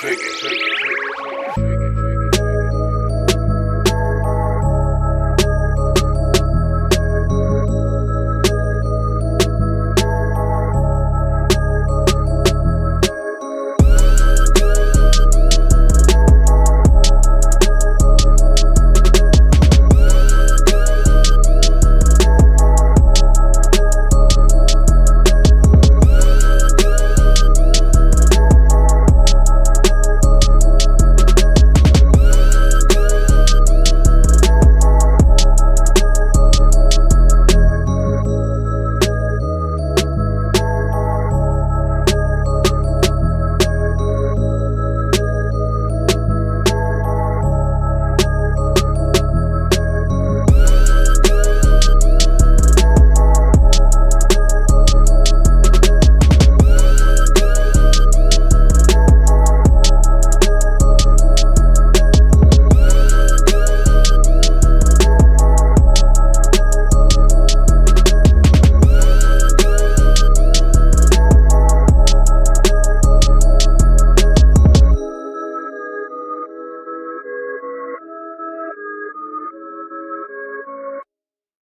Shake it. Shake it.